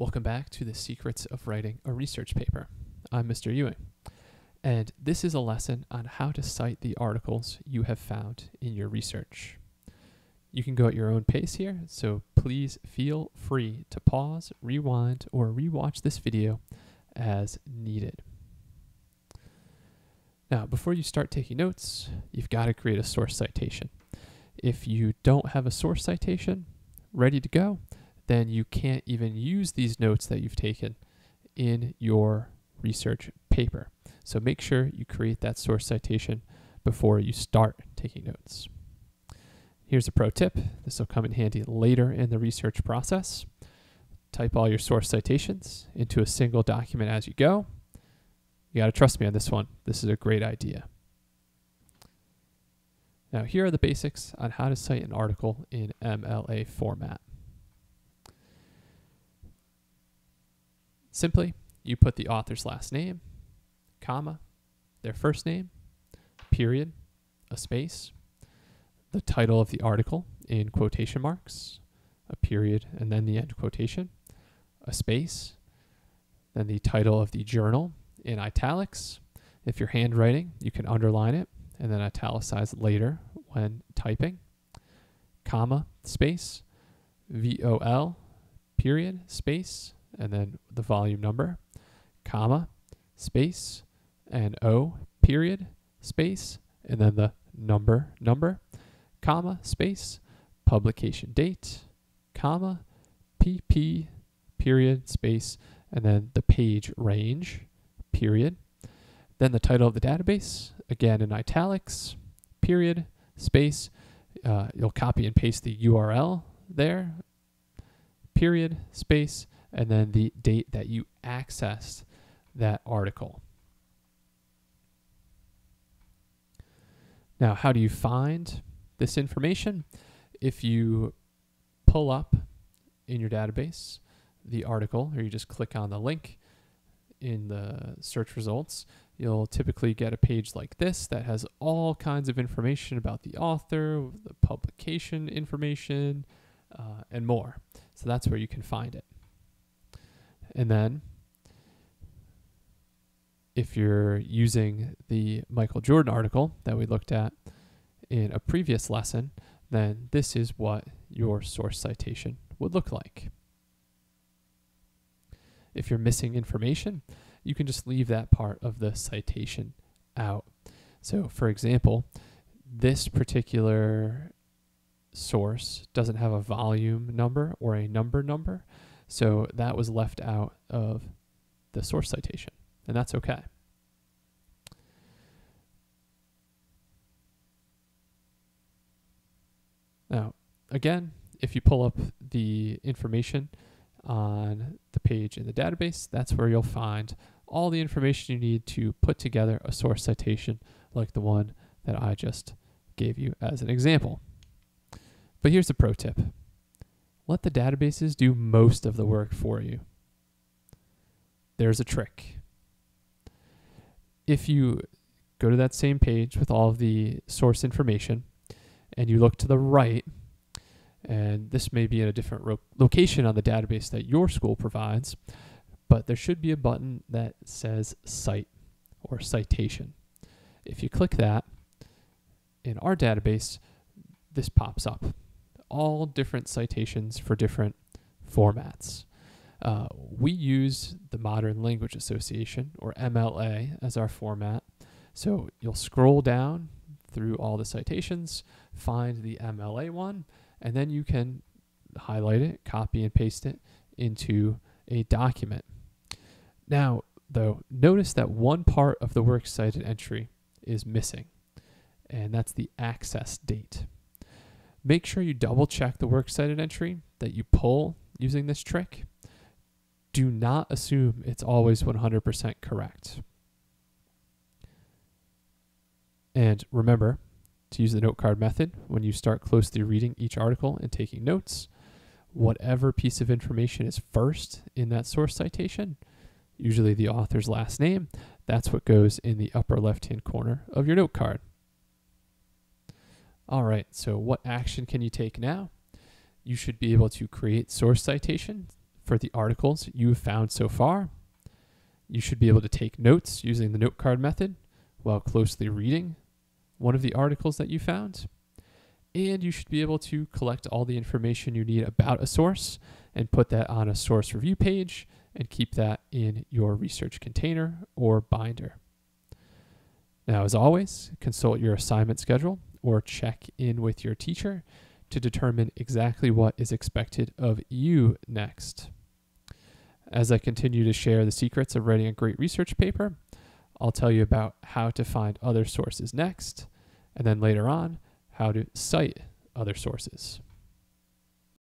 Welcome back to the secrets of writing a research paper. I'm Mr. Ewing, and this is a lesson on how to cite the articles you have found in your research. You can go at your own pace here, so please feel free to pause, rewind, or rewatch this video as needed. Now, before you start taking notes, you've got to create a source citation. If you don't have a source citation ready to go, then you can't even use these notes that you've taken in your research paper. So make sure you create that source citation before you start taking notes. Here's a pro tip. This will come in handy later in the research process. Type all your source citations into a single document as you go. You got to trust me on this one. This is a great idea. Now, here are the basics on how to cite an article in MLA format. Simply, you put the author's last name, comma, their first name, period, a space, the title of the article in quotation marks, a period, and then the end quotation, a space, then the title of the journal in italics. If you're handwriting, you can underline it and then italicize later when typing, comma, space, VOL, period, space, and then the volume number, comma, space, and O, period, space, and then the number, number, comma, space, publication date, comma, PP, period, space, and then the page range, period. Then the title of the database, again in italics, period, space. Uh, you'll copy and paste the URL there, period, space, and then the date that you accessed that article. Now, how do you find this information? If you pull up in your database the article, or you just click on the link in the search results, you'll typically get a page like this that has all kinds of information about the author, the publication information, uh, and more. So that's where you can find it. And then if you're using the Michael Jordan article that we looked at in a previous lesson, then this is what your source citation would look like. If you're missing information, you can just leave that part of the citation out. So, for example, this particular source doesn't have a volume number or a number number. So that was left out of the source citation, and that's okay. Now, again, if you pull up the information on the page in the database, that's where you'll find all the information you need to put together a source citation like the one that I just gave you as an example. But here's a pro tip let the databases do most of the work for you. There's a trick. If you go to that same page with all of the source information and you look to the right, and this may be in a different location on the database that your school provides, but there should be a button that says cite or citation. If you click that, in our database, this pops up all different citations for different formats. Uh, we use the Modern Language Association, or MLA, as our format. So you'll scroll down through all the citations, find the MLA one, and then you can highlight it, copy and paste it into a document. Now, though, notice that one part of the works cited entry is missing, and that's the access date. Make sure you double check the works cited entry that you pull using this trick. Do not assume it's always 100% correct. And remember to use the note card method when you start closely reading each article and taking notes. Whatever piece of information is first in that source citation, usually the author's last name, that's what goes in the upper left hand corner of your note card. All right, so what action can you take now? You should be able to create source citation for the articles you've found so far. You should be able to take notes using the note card method while closely reading one of the articles that you found. And you should be able to collect all the information you need about a source and put that on a source review page and keep that in your research container or binder. Now, as always, consult your assignment schedule or check in with your teacher to determine exactly what is expected of you next. As I continue to share the secrets of writing a great research paper, I'll tell you about how to find other sources next, and then later on, how to cite other sources.